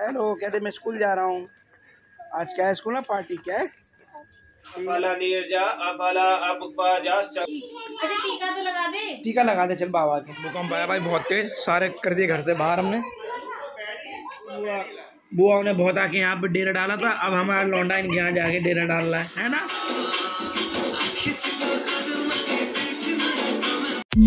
Hello कहते मैं school जा रहा हूँ। आज क्या है स्कूल में? पार्टी क्या है? अफला नीरजा अफला अबफा जास अच्छा टीका तो लगा दे। टीका लगा दे चल बाबा के। भूकंप आया भाई बहुत तेज सारे कर दिए घर से बाहर हमने। बुआ ने बहुत आके यहाँ पे डेरा डाला था अब हमारा लौंडा इनके यहाँ जाके डेरा डाल रहा है है ना? हेलो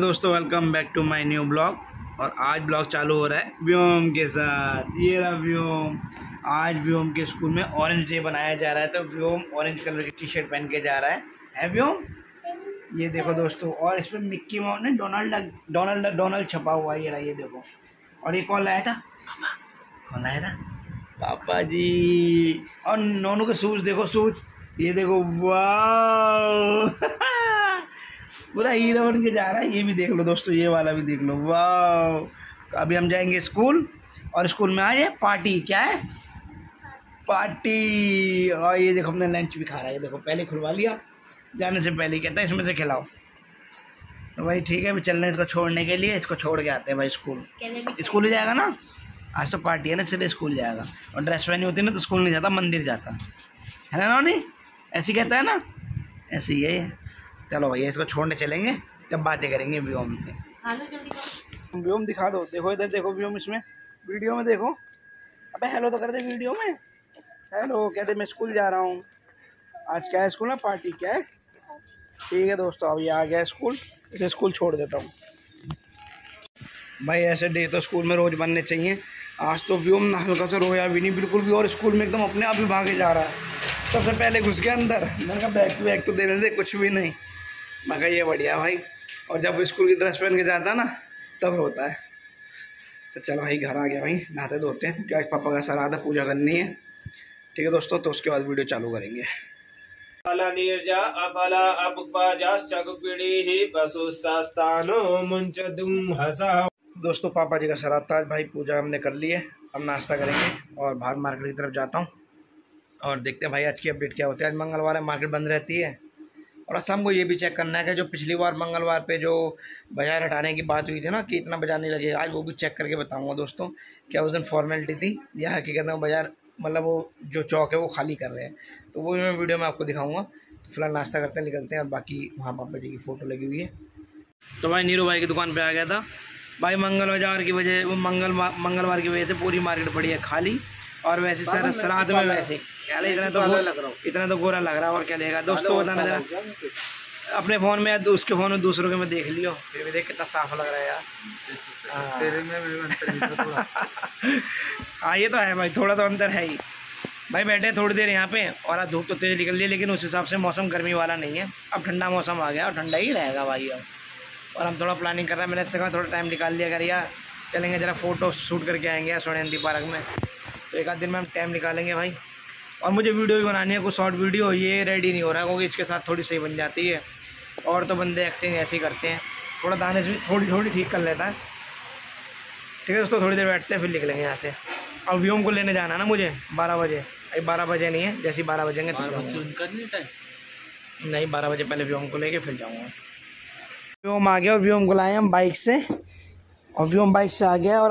दोस्तों welcome back to my new blog और आज ब्लॉग चालू हो रहा है व्योम के साथ। ये रहा व्योम। आज व्योम के स्कूल में ऑरेंज डे बनाया जा रहा है तो व्योम ऑरेंज कलर की टी शर्ट पहन के जा रहा है। है व्योम? ये देखो दोस्तों, और इसमें मिक्की माउस ने डोनाल्ड डोनाल्ड डोनाल्ड छपा हुआ है। ये रहा, ये देखो। और ये कौन लाया था? कौन लाया था? पापा जी। और नोनू के शूज़ देखो शूज़ ये देखो वाह पूरा हीरो बन के जा रहा है ये भी देख लो दोस्तों ये वाला भी देख लो वाह अभी हम जाएँगे स्कूल और स्कूल में आए पार्टी क्या है? पार्टी। और ये देखो हमने लंच भी खा रहा है ये देखो पहले खुलवा लिया जाने से पहले कहता है इसमें से खिलाओ। तो भाई ठीक है अभी चल रहे हैं इसको छोड़ने के लिए इसको छोड़ के आते हैं भाई स्कूल। स्कूल ही जाएगा ना? आज तो पार्टी है ना इसलिए स्कूल जाएगा। और ड्रेस पहनी होती ना तो स्कूल नहीं जाता मंदिर जाता। है ना नौनी? ऐसे कहता है ना? ऐसे ही है चलो भैया इसको छोड़ने चलेंगे। तब बातें करेंगे व्योम से। व्योम दिखा दो। देखो इधर देखो व्योम इसमें। वीडियो में देखो। अबे हेलो तो कर दे वीडियो में। हेलो कहते मैं स्कूल जा रहा हूँ। आज क्या है स्कूल ना पार्टी क्या है? ठीक है दोस्तों अब ये आ गया स्कूल। इसे स्कूल छोड़ देता हूँ। भाई ऐसे डे तो स्कूल में रोज़ बनने चाहिए। आज तो व्योम ना हल्का सा रोया भी नहीं, बिल्कुल भी, और स्कूल में एकदम अपने आप ही भागे जा रहा। है सबसे पहले घुस गया अंदर। मैंने कहा, बैग बैग तो देने दे, कुछ भी नहीं। मैं कहा, ये बढ़िया भाई। और जब स्कूल की ड्रेस पहन के जाता ना, तब होता है। तो चलो भाई, घर आ गया भाई, नहाते धोते हैं आज पापा का सराध है पूजा करनी है। ठीक है दोस्तों तो उसके बाद वीडियो चालू करेंगे। अफला दोस्तों, पापा जी का शराब था आज भाई पूजा हमने कर ली है। अब नाश्ता करेंगे और बाहर मार्केट की तरफ़ जाता हूँ। और देखते हैं भाई आज की अपडेट क्या होती है। आज मंगलवार है मार्केट बंद रहती है। और अच्छा हमको ये भी चेक करना है कि जो पिछली बार मंगलवार पे जो बाज़ार हटाने की बात हुई थी ना, कि इतना बाज़ार नहीं लगेगा आज वो भी चेक करके बताऊँगा दोस्तों, क्या उस दिन फॉर्मेलिटी थी। या हकीकत में बाज़ार मतलब वो जो चौक है, वो खाली कर रहे हैं। तो वो मैं वीडियो में आपको दिखाऊँगा। तो फ़िलहाल नाश्ता करते निकलते हैं और बाकी वहाँ पापा जी की फ़ोटो लगी हुई है। तो भाई नीरू भाई की दुकान पर आ गया था। भाई मंगल बाज़ार की वजह वो मंगल मंगलवार की वजह से पूरी मार्केट पड़ी है खाली। और वैसे सर श्राद्ध में वैसे। क्या इतना तो इतना तो गोरा लग रहा है और क्या लेगा दोस्तों बताना। जरा अपने फ़ोन में उसके फ़ोन में दूसरों के में देख लियो। फिर भी देख कितना साफ़ लग रहा है यार। हाँ। हाँ ये तो है भाई थोड़ा तो अंतर है ही। भाई बैठे थोड़ी देर यहाँ पे और आज धूप तो तेज निकल रही है लेकिन उस हिसाब से मौसम गर्मी वाला नहीं है। अब ठंडा मौसम आ गया और ठंडा ही रहेगा भाई अब। और हम थोड़ा प्लानिंग कर रहे हैं। मैंने इससे कहा थोड़ा टाइम निकाल लिया कर यार चलेंगे ज़रा फ़ोटो शूट करके आएँगे सोनेंदी पार्क में। तो एक आध दिन में हम टाइम निकालेंगे भाई। और मुझे वीडियो भी बनानी है कुछ शॉर्ट वीडियो ये रेडी नहीं हो रहा क्योंकि इसके साथ थोड़ी सही बन जाती है। और तो बंदे एक्टिंग ऐसे ही करते हैं। थोड़ा दाने से भी थोड़ी थोड़ी ठीक कर लेता है। ठीक है दोस्तों थोड़ी देर बैठते हैं फिर निकलेंगे यहाँ से। और व्योम को लेने जाना है ना मुझे बारह बजे। अभी बारह बजे नहीं है जैसे ही बारह बजेंगे तो। नहीं बारह बजे पहले व्योम को लेके फिर जाऊँगा। व्योम आ गया और व्योम को लाए हम बाइक से। और व्योम बाइक से आ गया और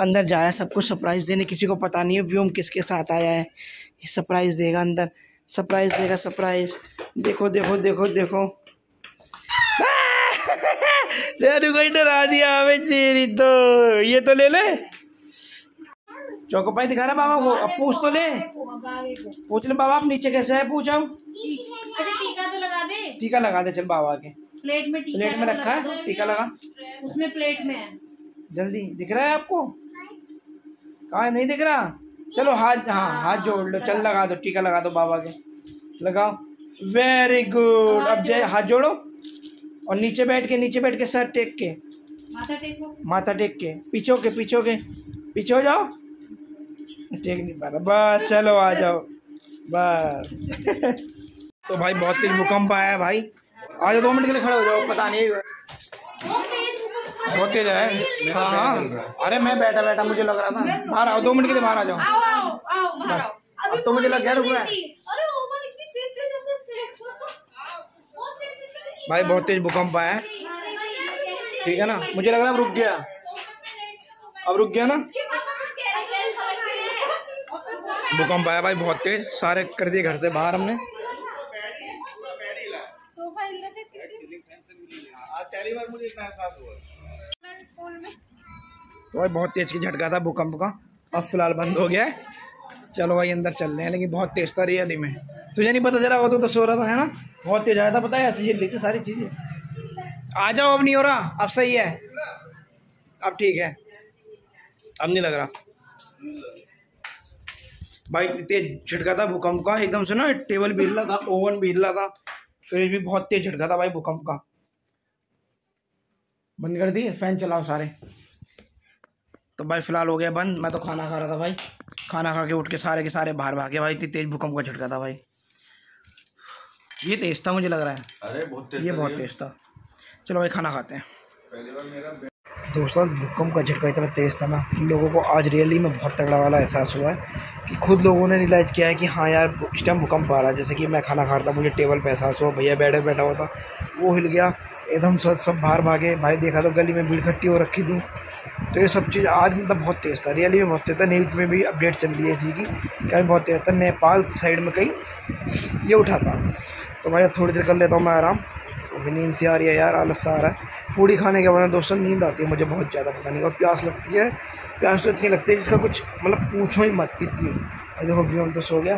अंदर जा रहा है सबको सरप्राइज़ देने किसी को पता नहीं है व्योम किसके साथ आया है। ये सरप्राइज़ देगा अंदर। सरप्राइज़ देगा सरप्राइज़ देखो देखो देखो देखो। तेरे को डरा दिया हमें चेरी तो। ये तो ले ले। चौको पाई दिखा रहा बाबा को। अब पूछ तो ले। पूछ ले बाबा आप नीचे कैसे है? पूछो टीका तो लगा दे। टीका लगा दे चल बाबा के प्लेट में टीका प्लेट में रखा है? टीका लगा? उसमें प्लेट में है। जल्दी। दिख रहा है आपको? कहा है? नहीं दिख रहा? चलो हाथ हाँ हाथ जोड़ लो। चल लगा दो। टीका लगा दो बाबा के। लगाओ। वेरी गुड अब जय हाथ जोड़ो। और नीचे बैठ के नीचे बैठ के सर टेक के। माथा टेको माथा टेक के। पीछे के पीछे के पीछे हो जाओ। टेक नहीं पा रहा। बस चलो आ जाओ। बस। तो भाई बहुत तेज भूकंप आया है भाई। आ जाओ दो मिनट के लिए खड़े हो जाओ पता नहीं। बहुत तेज है। हाँ हाँ। अरे मैं बैठा बैठा मुझे लग रहा था। बाहर आओ दो मिनट के लिए बाहर आ जाओ। अब तो मुझे लग गया रुक रहा है। भाई बहुत तेज भूकंप आया ठीक है ना? मुझे लग रहा है अब रुक गया। अब रुक गया ना? भूकंप आया भाई बहुत तेज। सारे कर दिए घर से बाहर हमने। तो भाई बहुत तेज की झटका था भूकंप का। अब फ़िलहाल बंद हो गया चलो भाई अंदर चल रहे हैं लेकिन बहुत तेज था रियली में। तुझे नहीं पता चला वो तो, तो सो रहा था है ना? बहुत तेज आया था पता है? ऐसे हिल थी सारी चीज़ें। आ जाओ अब नहीं हो रहा। अब सही है। अब ठीक है। अब नहीं लग रहा। भाई तेज झटका था भूकंप का। एकदम से ना टेबल भी हिल था ओवन भी हिल था। फ्रिज भी बहुत तेज झटका था भाई भूकंप का। बंद कर दिए? फ़ैन चलाओ सारे। तो भाई फ़िलहाल हो गया बंद। मैं तो खाना खा रहा था भाई। खाना खा के उठ के सारे के सारे बाहर भागे। भाई इतनी तेज भूकंप का झटका था भाई। ये तेज था मुझे लग रहा है। अरे बहुत तेज ये बहुत तेज था। चलो भाई खाना खाते हैं। दोस्तों भूकंप का झटका इतना तेज़ था ना कि लोगों को आज रियली में बहुत तगड़ा वाला एहसास हुआ है कि खुद लोगों ने रियलाइज़ किया है कि हाँ यार इस टाइम भूकंप आ रहा है। जैसे कि मैं खाना खा रहा था मुझे टेबल पे एहसास हुआ भैया बैठे बैठा हुआ था। वो हिल गया एकदम सब बाहर भागे। भाई देखा तो गली में भीड़ इकट्ठी हो रखी थी। तो ये सब चीज़ आज मतलब बहुत तेज़ था। रियली में बहुत तेज़ था। न्यूज़ में भी अपडेट चल रही है इसी की क्या बहुत तेज़ था। नेपाल साइड में कहीं ये उठा था। तो अब थोड़ी देर कर लेता हूँ मैं आराम। अभी नींद सी आ रही है यार, आलस आ रहा है। पूड़ी खाने के बाद दोस्तों नींद आती है मुझे बहुत ज़्यादा, पता नहीं और प्यास लगती है। प्यास तो इतनी लगती है जिसका कुछ मतलब पूछो ही मत इतनी और देखो व्योम तो सो गया।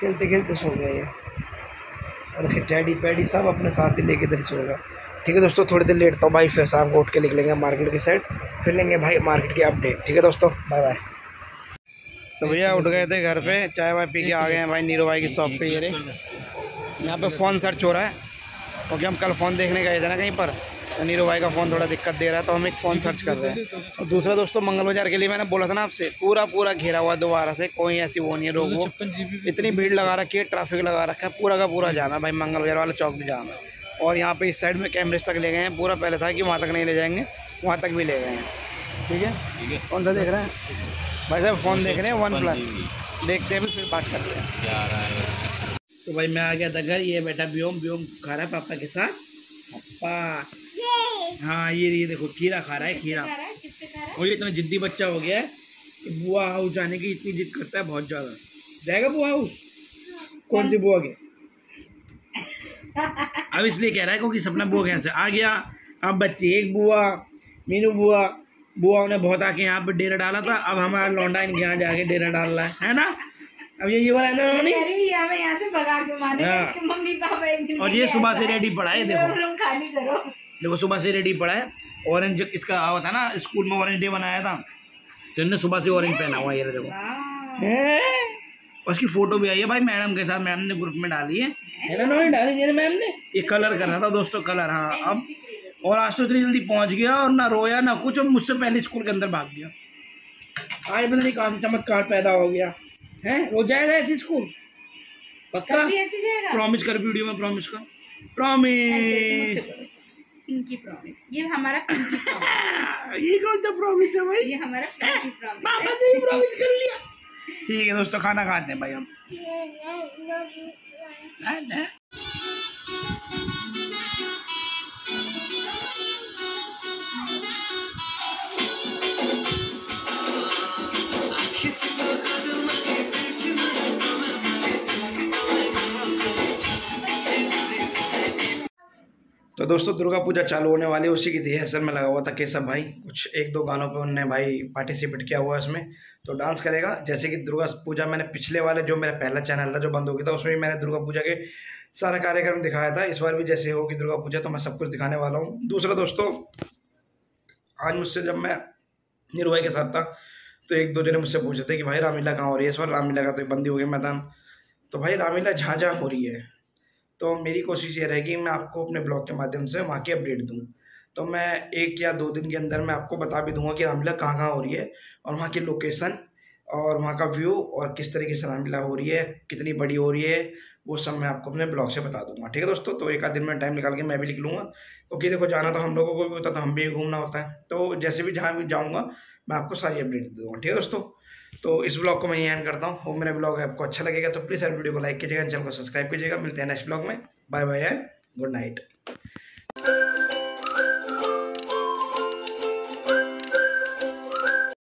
खेलते खेलते सो गया ये। और इसके डैडी पैडी सब अपने साथ ही लेके इधर सोएगा। ठीक है दोस्तों, थोड़ी देर लेटता हूँ भाई फिर शाम को उठ के निकलेंगे मार्केट की साइड फिर लेंगे भाई मार्केट की अपडेट ठीक है दोस्तों बाय बाय तो भैया उठ गए थे घर पे, चाय वाय पी के आ गए हैं भाई, नीरू भाई की शॉप पे, ये यहाँ पे फ़ोन सर्च हो रहा है, क्योंकि हम कल फ़ोन देखने गए थे ना कहीं पर तो नीरू भाई का फ़ोन थोड़ा दिक्कत दे रहा है तो हम एक फ़ोन सर्च कर रहे हैं। और दूसरा दोस्तों मंगल बाज़ार के लिए मैंने बोला था ना आपसे पूरा पूरा घेरा हुआ दोबारा से, कोई ऐसी वो नहीं है रोक वो। इतनी भीड़ लगा रखी है ट्रैफ़िक लगा रखा है, पूरा का पूरा जाना भाई मंगल बाज़ार वाला चौक भी जाना और यहाँ पे इस साइड में कैमरेज तक ले गए हैं। पूरा पहले था कि वहाँ तक नहीं ले जाएँगे वहाँ तक भी ले गए हैं। ठीक है? कौन सा देख रहे हैं? भाई साहब फ़ोन देख रहे हैं वन प्लस देखते हैं फिर बात करते हैं। तो भाई मैं आ गया था घर ये बेटा व्योम व्योम खा रहा है पापा के साथ। पापा। हाँ ये ये देखो खीरा खा रहा है खीरा। और ये इतना जिद्दी बच्चा हो गया है कि बुआ हाउस जाने की इतनी जिद करता है बहुत ज़्यादा। जाएगा बुआ हाउस? कौन सी बुआ के? अब इसलिए कह रहा है क्योंकि सपना बुआ के यहाँ से आ गया अब बच्चे एक बुआ मीनू बुआ बुआ ने बहुत आके यहाँ पे डेरा डाला था अब हमारा लौंडा इनके यहाँ जाके डेरा डाल रहा है। है ना? अब ये ये वाला है यहाँ से भगा के मारे हाँ। मम्मी पापा एक दिन और ये सुबह से रेडी पड़ा है देखो। खाली करो। देखो सुबह से रेडी पड़ा है। ऑरेंज इसका हुआ था ना स्कूल में ऑरेंज डे बनाया था। तो इनने सुबह से ऑरेंज पहना हुआ ये देखो। हैं? उसकी फ़ोटो भी आई है भाई मैडम के साथ मैडम ने ग्रुप में डाली है। है ना नोनी डाली थी मैम ने? ये कलर कर रहा था दोस्तों कलर हाँ अब और आज तो इतनी जल्दी पहुँच गया और ना रोया ना कुछ और मुझसे पहले स्कूल के अंदर भाग गया। आज पता नहीं कहाँ से चमत्कार पैदा हो गया। है? वो जाएगा ऐसे स्कूल? पक्का? कभी ऐसे जाएगा? प्रॉमिस कर वीडियो में प्रॉमिस कर। प्रॉमिस पिंकी प्रॉमिस ये हमारा पिंकी प्रॉमिस ये कौन सा प्रॉमिस है भाई? ये हमारा पिंकी प्रॉमिस पापा से भी प्रॉमिस कर लिया। ठीक है दोस्तों, खाना खाते हैं भाई हम। तो दोस्तों, दुर्गा पूजा चालू होने वाली उसी की रिहर्सल में लगा हुआ था केशव भाई। कुछ एक दो गानों पे उनने भाई पार्टिसिपेट किया हुआ इसमें। तो डांस करेगा। जैसे कि दुर्गा पूजा मैंने पिछले वाले जो मेरा पहला चैनल था, जो बंद हो गया था, उसमें भी मैंने दुर्गा पूजा के सारा कार्यक्रम दिखाया था। इस बार भी जैसे होगी दुर्गा पूजा तो मैं सब कुछ दिखाने वाला हूँ। दूसरा दोस्तों, आज मुझसे जब मैं नीरू भाई के साथ था तो एक दो जने मुझसे पूछे थे कि भाई रामलीला कहाँ हो रही है? इस बार रामलीला का तो बंदी हो गया मैदान। तो भाई रामलीला जहाँ जहाँ हो रही है। तो मेरी कोशिश ये रहेगी, मैं आपको अपने ब्लॉग के माध्यम से वहाँ की अपडेट दूँ। तो मैं एक या दो दिन के अंदर मैं आपको बता भी दूँगा कि रामलीला कहाँ कहाँ हो रही है और वहाँ की लोकेशन और वहाँ का व्यू और किस तरीके से रामलीला हो रही है, कितनी बड़ी हो रही है, वो सब मैं आपको अपने ब्लॉग से बता दूँगा। ठीक है दोस्तों? तो एक आध दिन में टाइम निकाल के मैं भी लिख लूँगा। क्योंकि देखो, जाना तो हम लोगों को भी होता तो हम भी घूमना होता है। तो जैसे भी जहाँ भी जाऊँगा, मैं आपको सारी अपडेट दे दूँगा। ठीक है दोस्तों? तो इस ब्लॉग को मैं यहीं एंड करता हूँ। वो मेरा ब्लॉग आपको अच्छा लगेगा। तो प्लीज़ हर वीडियो को लाइक कीजिएगा चैनल को सब्सक्राइब कीजिएगा। मिलते हैं नेक्स्ट ब्लॉग में। Bye bye and good night